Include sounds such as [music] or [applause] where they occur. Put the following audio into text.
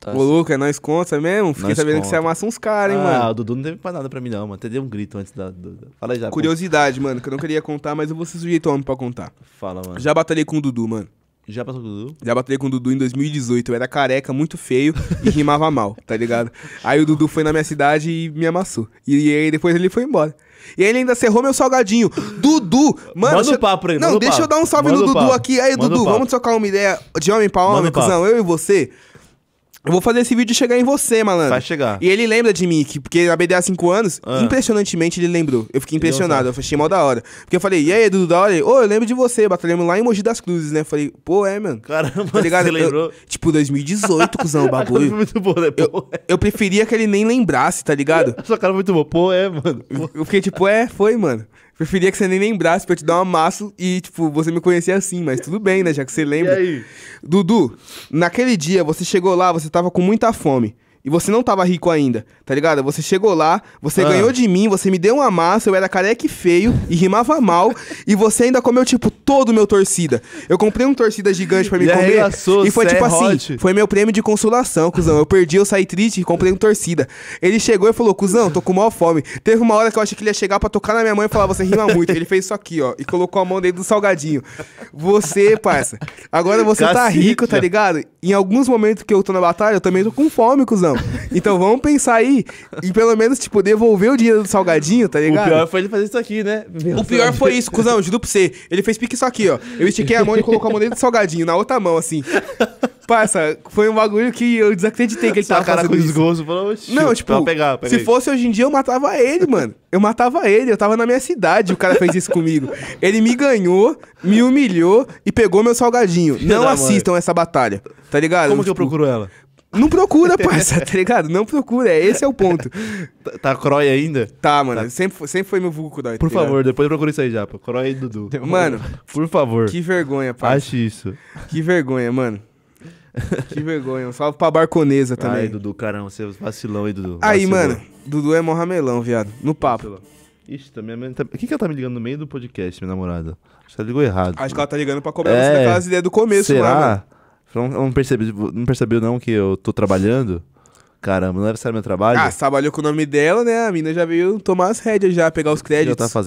Tá Ô, louco, é nós conta mesmo? Fiquei Nós sabendo que conta. você amassa uns caras, hein, ah, mano. o Dudu não teve pra nada pra mim, não, mano. Até deu um grito antes da. do- Fala aí já. Curiosidade, mano, que eu não queria contar, mas eu vou ser sujeito homem pra contar. Fala, mano. Já, Já batalhei com o Dudu, mano. passou com o Dudu? Já batalhei com o Dudu em 2018. Eu era careca, muito feio e rimava [laughs] mal, tá ligado? Aí o Dudu foi na minha cidade e me amassou. E, aí depois ele foi embora. E aí ele ainda cerrou meu salgadinho. Dudu! Mano, Manda o papo aí, Não, deixa eu papo. dar um salve Manda no Dudu papo. aqui. Aí, Manda Dudu, vamos trocar uma ideia de homem pra homem, Manda cuzão. Eu e você. Eu vou fazer esse vídeo chegar em você, malandro. Vai chegar. E ele lembra de mim, que, porque na BD há 5 anos, Ah. impressionantemente ele lembrou. Eu fiquei impressionado, eu achei mal da hora. Porque eu falei, e aí, Dudu, da hora? Ô, eu lembro de você, batalhamos lá em Mogi das Cruzes, né? Eu falei, pô, é, mano. Caramba, Tá ligado? você Eu- lembrou? tipo, 2018, [laughs] cuzão, o bagulho. muito bom, né? Pô, é. Eu preferia que ele nem lembrasse, tá ligado? A sua cara foi muito boa. Pô, é, mano. Pô. Eu fiquei tipo, é, foi, mano. Preferia que você nem lembrasse pra eu te dar um amasso e, tipo, você me conhecia assim, mas tudo bem, né? Já que você E lembra. aí? Dudu, naquele dia você chegou lá, você tava com muita fome. E você não tava rico ainda, tá ligado? Você chegou lá, você Ah. ganhou de mim, você me deu uma massa, eu era careca e feio e rimava mal. e você ainda comeu, tipo, todo o meu torcida. Eu comprei um torcida gigante pra me E comer. arregaçou, E foi tipo é assim: hot. foi meu prêmio de consolação, cuzão. Eu perdi, eu saí triste e comprei um torcida. Ele chegou e falou: cuzão, tô com maior fome. Teve uma hora que eu achei que ele ia chegar pra tocar na minha mãe e falar: você rima muito. Ele fez isso aqui, ó, e colocou a mão dentro do salgadinho. Você, parça. Agora você tá rico, tá ligado? Em alguns momentos que eu tô na batalha, eu também tô com fome, cuzão. Então vamos pensar aí e pelo menos, tipo, devolver o dinheiro do salgadinho, tá O ligado? pior foi ele fazer isso aqui, né? O pior foi isso, cuzão, juro pra você. Ele fez pique isso aqui, ó. Eu estiquei a mão e colocou a mão dentro do salgadinho, na outra mão, assim. Parça, foi um bagulho que eu desacreditei que ele Sua tava cara fazendo com isso. desgosto. Falou, "Oxi, Não, tipo, Pra pegar, pega se aí." fosse hoje em dia, eu matava ele, mano. Eu matava ele, eu tava na minha cidade, o cara fez isso comigo. Ele me ganhou, me humilhou e pegou meu salgadinho. Não assistam essa batalha, tá ligado? Como que eu Tipo, procuro ela? Não procura, parça, tá ligado? Não procura, é, esse é o ponto. Tá, tá Croy ainda? Tá, mano, Sempre, foi- sempre foi meu vulgo Kudai, tá Por favor, depois procura isso aí já, pô. Croy e Dudu. Mano, Por favor. que vergonha, parça. Ache isso. Que vergonha, mano. [laughs] Que vergonha. Um salve pra Barconesa também. Ai, Dudu, caramba, você vacilão aí, Dudu. Aí, Vacilou. mano, Dudu é mó ramelão, viado. No papo. Ixi, também. minha mãe Tá... O que, que ela tá me ligando no meio do podcast, minha namorada? Acho que ela ligou errado. Acho que ela tá ligando pra cobrar É. você daquelas ideias do começo lá, mano. Será? Ela não, percebeu, não percebeu, não, que eu tô trabalhando? Caramba, não era sério meu trabalho? Ah, você trabalhou com o nome dela, né? A mina já veio tomar as rédeas já, pegar os ela créditos. tá fazendo?